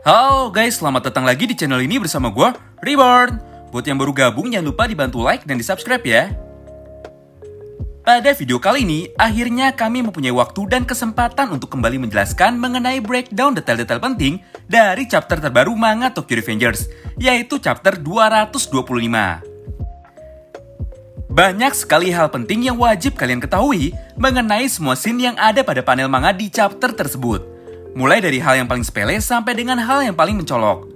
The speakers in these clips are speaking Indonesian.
Halo guys, selamat datang lagi di channel ini bersama gue, Reborn. Buat yang baru gabung, jangan lupa dibantu like dan di-subscribe ya. Pada video kali ini, akhirnya kami mempunyai waktu dan kesempatan untuk kembali menjelaskan mengenai breakdown detail-detail penting dari chapter terbaru manga Tokyo Revengers, yaitu chapter 225. Banyak sekali hal penting yang wajib kalian ketahui mengenai semua scene yang ada pada panel manga di chapter tersebut mulai dari hal yang paling sepele sampai dengan hal yang paling mencolok.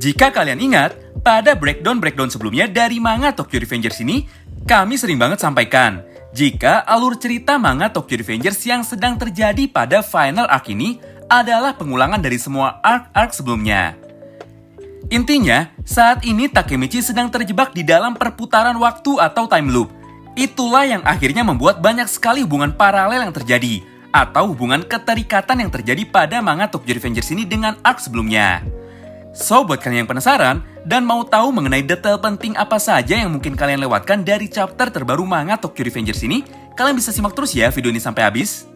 Jika kalian ingat, pada breakdown-breakdown sebelumnya dari manga Tokyo Revengers ini, kami sering banget sampaikan jika alur cerita manga Tokyo Revengers yang sedang terjadi pada final arc ini adalah pengulangan dari semua arc-arc sebelumnya. Intinya, saat ini Takemichi sedang terjebak di dalam perputaran waktu atau time loop. Itulah yang akhirnya membuat banyak sekali hubungan paralel yang terjadi, atau hubungan keterikatan yang terjadi pada manga Tokyo Revengers ini dengan arc sebelumnya. So, buat kalian yang penasaran dan mau tahu mengenai detail penting apa saja yang mungkin kalian lewatkan dari chapter terbaru manga Tokyo Revengers ini, kalian bisa simak terus ya video ini sampai habis.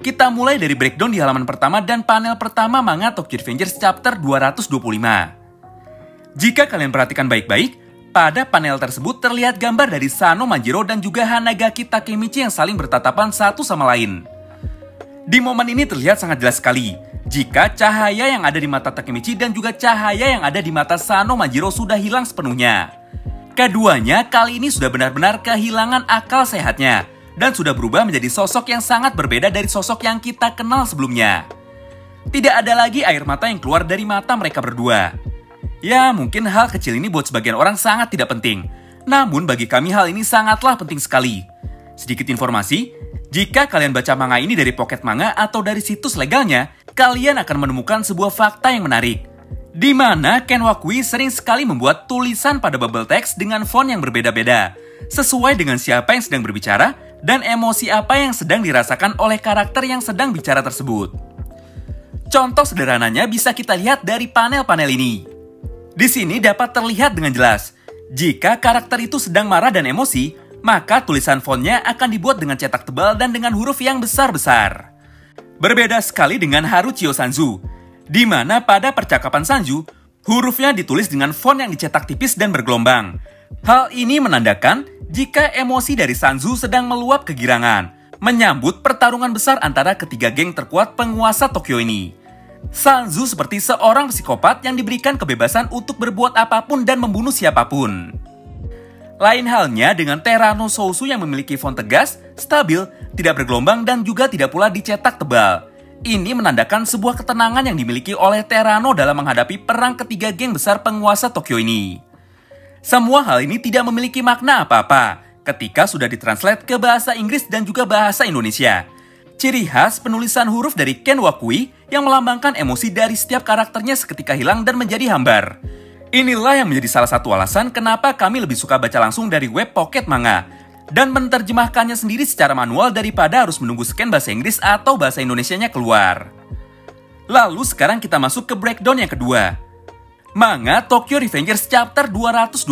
Kita mulai dari breakdown di halaman pertama dan panel pertama manga Tokyo Revengers chapter 225. Jika kalian perhatikan baik-baik, pada panel tersebut terlihat gambar dari Sano Majiro dan juga Hanagaki Takemichi yang saling bertatapan satu sama lain. Di momen ini terlihat sangat jelas sekali jika cahaya yang ada di mata Takemichi dan juga cahaya yang ada di mata Sano Majiro sudah hilang sepenuhnya. Keduanya kali ini sudah benar-benar kehilangan akal sehatnya dan sudah berubah menjadi sosok yang sangat berbeda dari sosok yang kita kenal sebelumnya. Tidak ada lagi air mata yang keluar dari mata mereka berdua. Ya, mungkin hal kecil ini buat sebagian orang sangat tidak penting. Namun bagi kami hal ini sangatlah penting sekali. Sedikit informasi, jika kalian baca manga ini dari pocket manga atau dari situs legalnya, kalian akan menemukan sebuah fakta yang menarik. Di mana Ken Wakui sering sekali membuat tulisan pada bubble text dengan font yang berbeda-beda, sesuai dengan siapa yang sedang berbicara dan emosi apa yang sedang dirasakan oleh karakter yang sedang bicara tersebut. Contoh sederhananya bisa kita lihat dari panel-panel ini. Di sini dapat terlihat dengan jelas, jika karakter itu sedang marah dan emosi, maka tulisan fontnya akan dibuat dengan cetak tebal dan dengan huruf yang besar-besar. Berbeda sekali dengan Haruchio Sanzu, di mana pada percakapan Sanju, hurufnya ditulis dengan font yang dicetak tipis dan bergelombang. Hal ini menandakan jika emosi dari Sanzu sedang meluap kegirangan, menyambut pertarungan besar antara ketiga geng terkuat penguasa Tokyo ini. Sanzu seperti seorang psikopat yang diberikan kebebasan untuk berbuat apa pun dan membunuh siapa pun. Lain halnya dengan Terano Sousu yang memiliki font tegas, stabil, tidak bergelombang dan juga tidak pula dicetak tebal. Ini menandakan sebuah ketenangan yang dimiliki oleh Terano dalam menghadapi perang ketiga geng besar penguasa Tokyo ini. Semua hal ini tidak memiliki makna apa-apa ketika sudah ditranslate ke bahasa Inggris dan juga bahasa Indonesia. Ciri khas penulisan huruf dari Ken Wakui yang melambangkan emosi dari setiap karakternya seketika hilang dan menjadi hambar. Inilah yang menjadi salah satu alasan kenapa kami lebih suka baca langsung dari web Pocket Manga dan menerjemahkannya sendiri secara manual daripada harus menunggu scan bahasa Inggris atau bahasa Indonesianya keluar. Lalu sekarang kita masuk ke breakdown yang kedua. Manga Tokyo Revengers chapter 225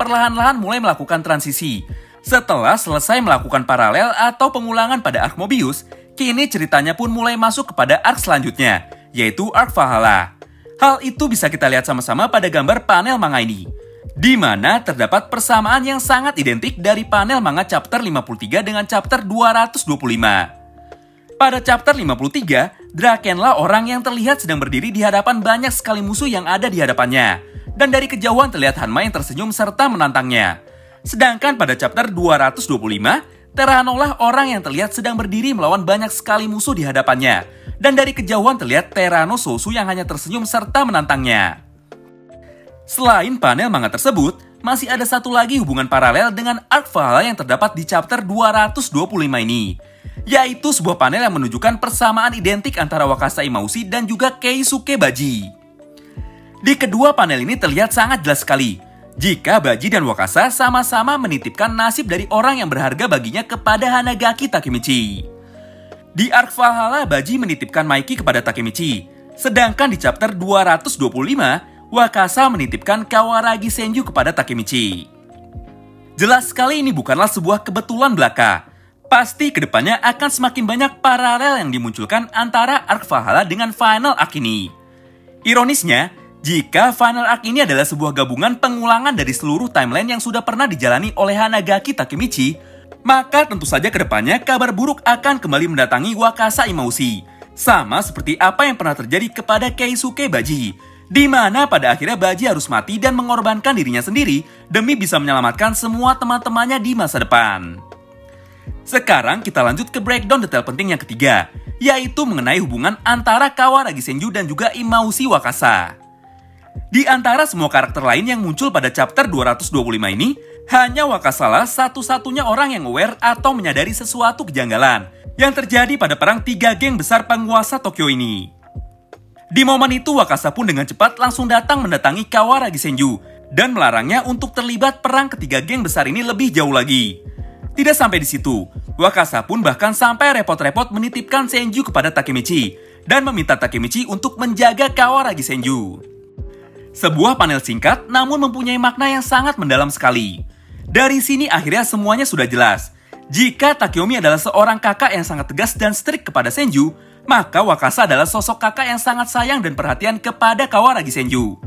perlahan-lahan mulai melakukan transisi. Setelah selesai melakukan paralel atau pengulangan pada arc Mobius, Kini ceritanya pun mulai masuk kepada arc selanjutnya, yaitu arc Valhalla. Hal itu bisa kita lihat sama-sama pada gambar panel manga ini, di mana terdapat persamaan yang sangat identik dari panel manga chapter 53 dengan chapter 225. Pada chapter 53, Drakenlah orang yang terlihat sedang berdiri di hadapan banyak sekali musuh yang ada di hadapannya, dan dari kejauhan terlihat Hanma yang tersenyum serta menantangnya. Sedangkan pada chapter 225, Terano lah orang yang terlihat sedang berdiri melawan banyak sekali musuh di hadapannya. Dan dari kejauhan terlihat Terano Sosu yang hanya tersenyum serta menantangnya. Selain panel manga tersebut, masih ada satu lagi hubungan paralel dengan arc Valhalla yang terdapat di chapter 225 ini. Yaitu sebuah panel yang menunjukkan persamaan identik antara Wakasa Imaushi dan juga Keisuke Baji. Di kedua panel ini terlihat sangat jelas sekali jika Baji dan Wakasa sama-sama menitipkan nasib dari orang yang berharga baginya kepada Hanagaki Takemichi. Di Arc Valhalla, Baji menitipkan Maiki kepada Takemichi, sedangkan di chapter 225, Wakasa menitipkan Kawaragi Senju kepada Takemichi. Jelas sekali ini bukanlah sebuah kebetulan belaka. Pasti ke depannya akan semakin banyak paralel yang dimunculkan antara Arc Valhalla dengan Final Arc ini. Ironisnya, jika Final Arc ini adalah sebuah gabungan pengulangan dari seluruh timeline yang sudah pernah dijalani oleh Hanagaki Takemichi, maka tentu saja ke depannya kabar buruk akan kembali mendatangi Wakasa Imaushi. Sama seperti apa yang pernah terjadi kepada Keisuke Baji, di mana pada akhirnya Baji harus mati dan mengorbankan dirinya sendiri demi bisa menyelamatkan semua teman-temannya di masa depan. Sekarang kita lanjut ke breakdown detail penting yang ketiga, yaitu mengenai hubungan antara Kawaragi Senju dan juga Imaushi Wakasa. Di antara semua karakter lain yang muncul pada chapter 225 ini, hanya Wakasalah satu-satunya orang yang aware atau menyadari sesuatu kejanggalan yang terjadi pada perang tiga geng besar penguasa Tokyo ini. Di momen itu Wakasa pun dengan cepat langsung datang mendatangi Kawaragi Senju dan melarangnya untuk terlibat perang ketiga geng besar ini lebih jauh lagi. Tidak sampai di situ, Wakasa pun bahkan sampai repot-repot menitipkan Senju kepada Takemichi dan meminta Takemichi untuk menjaga Kawaragi Senju. Sebuah panel singkat namun mempunyai makna yang sangat mendalam sekali. Dari sini akhirnya semuanya sudah jelas. Jika Takeyomi adalah seorang kakak yang sangat tegas dan strict kepada Senju, maka Wakasa adalah sosok kakak yang sangat sayang dan perhatian kepada Kawaragi Senju.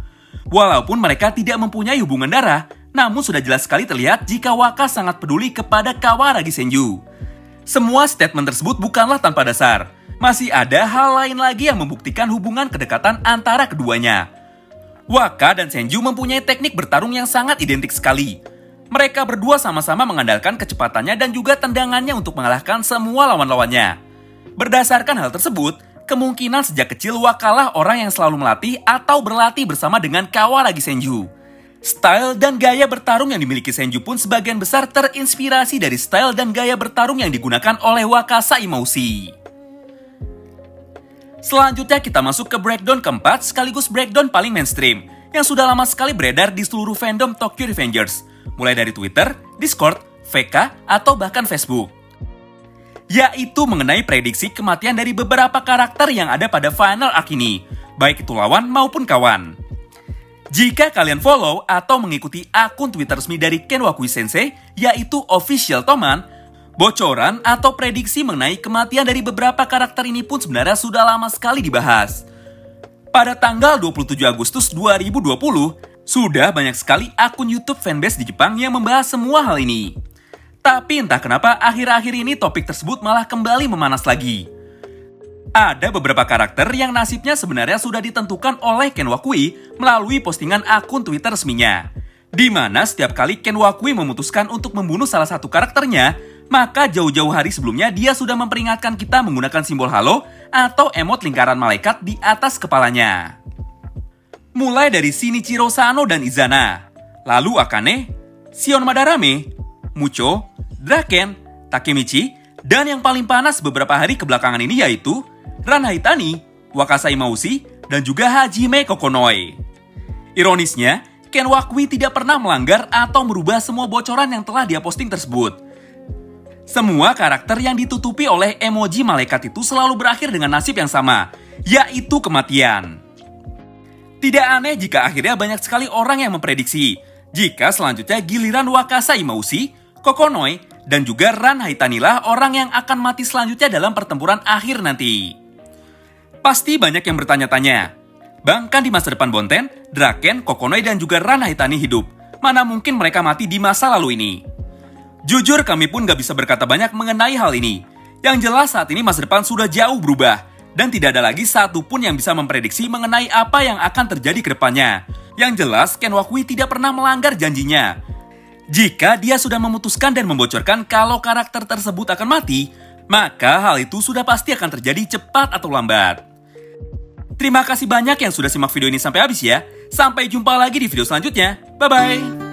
Walaupun mereka tidak mempunyai hubungan darah, namun sudah jelas sekali terlihat jika Waka sangat peduli kepada Kawaragi Senju. Semua statement tersebut bukanlah tanpa dasar. Masih ada hal lain lagi yang membuktikan hubungan kedekatan antara keduanya. Waka dan Senju mempunyai teknik bertarung yang sangat identik sekali. Mereka berdua sama-sama mengandalkan kecepatannya dan juga tendangannya untuk mengalahkan semua lawan-lawannya. Berdasarkan hal tersebut, kemungkinan sejak kecil Wakalah orang yang selalu melatih atau berlatih bersama dengan Kawaragi Senju. Style dan gaya bertarung yang dimiliki Senju pun sebagian besar terinspirasi dari style dan gaya bertarung yang digunakan oleh Wakasa Imaushi. Selanjutnya kita masuk ke breakdown keempat sekaligus breakdown paling mainstream yang sudah lama sekali beredar di seluruh fandom Tokyo Revengers, mulai dari Twitter, Discord, VK, atau bahkan Facebook. Yaitu mengenai prediksi kematian dari beberapa karakter yang ada pada final arc ini, baik itu lawan maupun kawan. Jika kalian follow atau mengikuti akun Twitter resmi dari Ken Wakui Sensei, yaitu Official Toman, bocoran atau prediksi mengenai kematian dari beberapa karakter ini pun sebenarnya sudah lama sekali dibahas. Pada tanggal 27 Agustus 2020, sudah banyak sekali akun YouTube fanbase di Jepang yang membahas semua hal ini. Tapi entah kenapa akhir-akhir ini topik tersebut malah kembali memanas lagi. Ada beberapa karakter yang nasibnya sebenarnya sudah ditentukan oleh Ken Wakui melalui postingan akun Twitter resminya. Di mana setiap kali Ken Wakui memutuskan untuk membunuh salah satu karakternya, maka jauh-jauh hari sebelumnya dia sudah memperingatkan kita menggunakan simbol halo atau emot lingkaran malaikat di atas kepalanya. Mulai dari Shinichiro Sano dan Izana, lalu Akane, Sion Madarame, Mucho, Draken, Takemichi, dan yang paling panas beberapa hari kebelakangan ini yaitu Ran Haitani, Wakasa Imaushi, dan juga Hajime Kokonoi. Ironisnya, Ken Wakui tidak pernah melanggar atau merubah semua bocoran yang telah dia posting tersebut. Semua karakter yang ditutupi oleh emoji malaikat itu selalu berakhir dengan nasib yang sama, yaitu kematian. Tidak aneh jika akhirnya banyak sekali orang yang memprediksi jika selanjutnya giliran Wakasa Imaushi, Kokonoi, dan juga Ran Haitanilah orang yang akan mati selanjutnya dalam pertempuran akhir nanti. Pasti banyak yang bertanya-tanya, bahkan di masa depan Bonten, Draken, Kokonoi, dan juga Rana Hitani hidup. Mana mungkin mereka mati di masa lalu ini? Jujur kami pun gak bisa berkata banyak mengenai hal ini. Yang jelas saat ini masa depan sudah jauh berubah, dan tidak ada lagi satu pun yang bisa memprediksi mengenai apa yang akan terjadi ke depannya. Yang jelas, Ken Wakui tidak pernah melanggar janjinya. Jika dia sudah memutuskan dan membocorkan kalau karakter tersebut akan mati, maka hal itu sudah pasti akan terjadi cepat atau lambat. Terima kasih banyak yang sudah simak video ini sampai habis ya. Sampai jumpa lagi di video selanjutnya. Bye-bye.